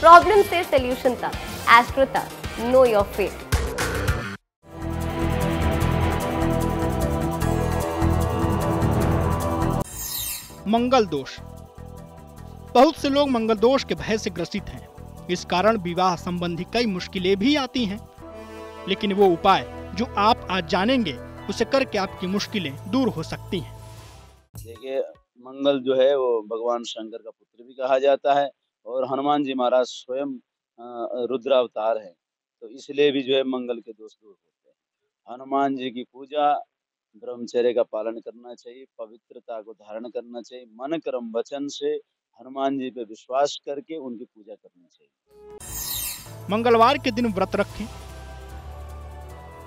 Problem से solution तक astro तक नो योर फेट मंगल दोष। बहुत से लोग मंगल दोष के भय से ग्रसित हैं। इस कारण विवाह संबंधी कई मुश्किलें भी आती हैं। लेकिन वो उपाय जो आप आज जानेंगे उसे करके आपकी मुश्किलें दूर हो सकती हैं। देखिए मंगल जो है वो भगवान शंकर का पुत्र भी कहा जाता है। और हनुमान जी महाराज स्वयं रुद्र अवतार है। तो इसलिए भी जो है मंगल के दोष दूर होते हैं। हनुमान जी की पूजा, ब्रह्मचर्य का पालन करना चाहिए, पवित्रता को धारण करना चाहिए मन कर्म वचन से हनुमान जी पे विश्वास करके उनकी पूजा करनी चाहिए। मंगलवार के दिन व्रत रखें।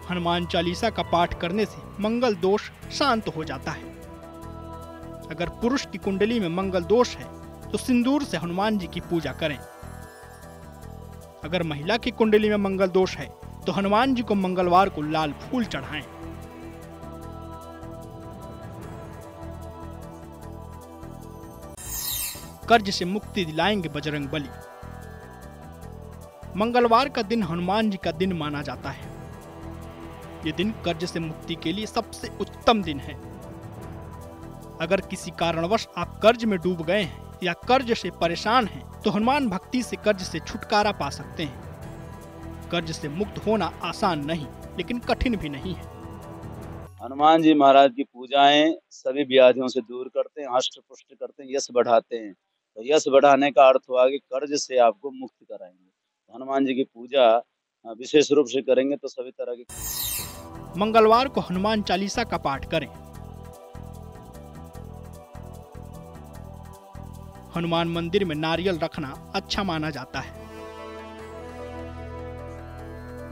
हनुमान चालीसा का पाठ करने से मंगल दोष शांत हो जाता है। अगर पुरुष की कुंडली में मंगल दोष है तो सिंदूर से हनुमान जी की पूजा करें। अगर महिला की कुंडली में मंगल दोष है तो हनुमान जी को मंगलवार को लाल फूल चढ़ाएँ। कर्ज से मुक्ति दिलाएँगे बजरंग बली। मंगलवार का दिन हनुमान जी का दिन माना जाता है। ये दिन कर्ज से मुक्ति के लिए सबसे उत्तम दिन है। अगर किसी कारणवश आप कर्ज में डूब गए हैं या कर्ज से परेशान हैं तो हनुमान भक्ति से कर्ज से छुटकारा पा सकते हैं। कर्ज से मुक्त होना आसान नहीं लेकिन कठिन भी नहीं है। हनुमान जी महाराज की पूजाएँ सभी व्याधियों से दूर करते हैं हष्ट पुष्ट करते हैं यश बढ़ाते हैं। तो यश बढ़ाने का अर्थ हुआ कि कर्ज से आपको मुक्त कराएँगे। तो हनुमान जी की पूजा विशेष रूप से करेंगे तो सभी तरह की मंगलवार को हनुमान चालीसा का पाठ करें। हनुमान मंदिर में नारियल रखना अच्छा माना जाता है।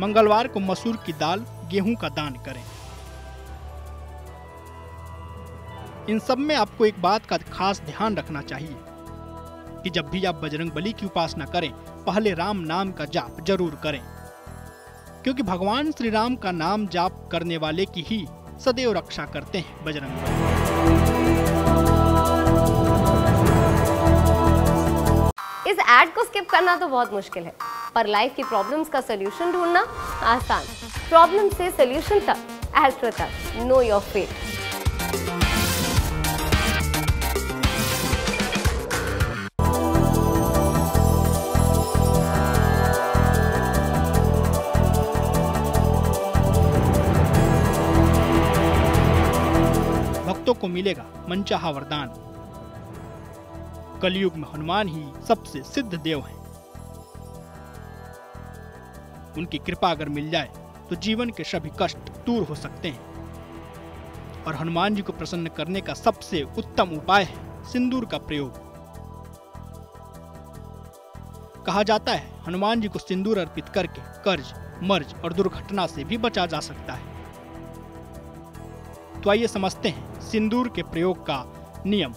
मंगलवार को मसूर की दाल, गेहूँ का दान करें। इन सब में आपको एक बात का खास ध्यान रखना चाहिए कि जब भी आप बजरंग बली की उपासना करें, पहले राम नाम का जाप ज़रूर करें। क्योंकि भगवान श्री राम का नाम जाप करने वाले की ही सदैव रक्षा करते हैं बजरंग बली। इस एड को स्किप करना तो बहुत मुश्किल है, पर लाइफ की प्रॉब्लम्स का सोल्यूशन ढूंढना आसान प्रॉब्लम से सोल्यूशन तक एस्ट्रो तक नो योर फेट भक्तों को मिलेगा मनचाहा वरदान। कलयुग में हनुमान ही सबसे सिद्ध देव हैं। उनकी कृपा अगर मिल जाए तो जीवन के सभी कष्ट दूर हो सकते हैं। और हनुमान जी को प्रसन्न करने का सबसे उत्तम उपाय है सिंदूर का प्रयोग। कहा जाता है, हनुमान जी को सिंदूर अर्पित करके कर्ज, मर्ज और दुर्घटना से भी बचा जा सकता है। तो आइए समझते हैं सिंदूर के प्रयोग का नियम।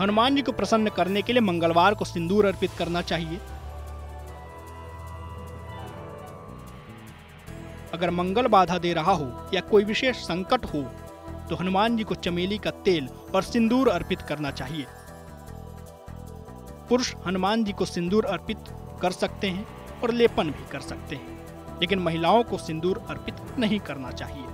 हनुमान जी को प्रसन्न करने के लिए मंगलवार को सिंदूर अर्पित करना चाहिए। अगर मंगल बाधा दे रहा हो या कोई विशेष संकट हो तो हनुमान जी को चमेली का तेल और सिंदूर अर्पित करना चाहिए। पुरुष हनुमान जी को सिंदूर अर्पित कर सकते हैं और लेपन भी कर सकते हैं, लेकिन महिलाओं को सिंदूर अर्पित नहीं करना चाहिए।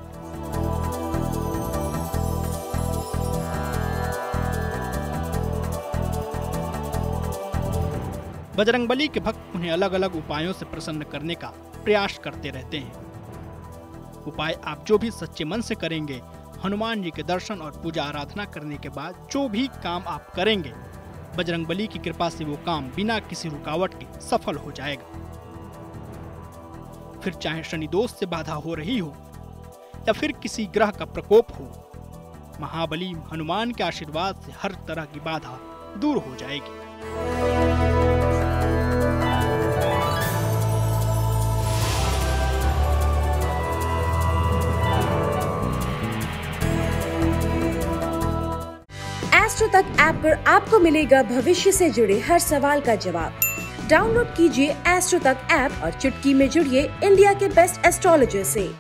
बजरंगबली के भक्त उन्हें अलग अलग उपायों से प्रसन्न करने का प्रयास करते रहते हैं। उपाय आप जो भी सच्चे मन से करेंगे, हनुमान जी के दर्शन और पूजा आराधना करने के बाद जो भी काम आप करेंगे, बजरंगबली की कृपा से वो काम बिना किसी रुकावट के सफल हो जाएगा। फिर चाहे शनि दोष से बाधा हो रही हो, या फिर किसी ग्रह का प्रकोप हो, महाबली हनुमान के आशीर्वाद से हर तरह की बाधा दूर हो जाएगी। ऐप पर आपको मिलेगा भविष्य से जुड़े हर सवाल का जवाब। डाउनलोड कीजिए एस्ट्रो तक ऐप और चुटकी में जुड़िए इंडिया के बेस्ट एस्ट्रोलॉजर से।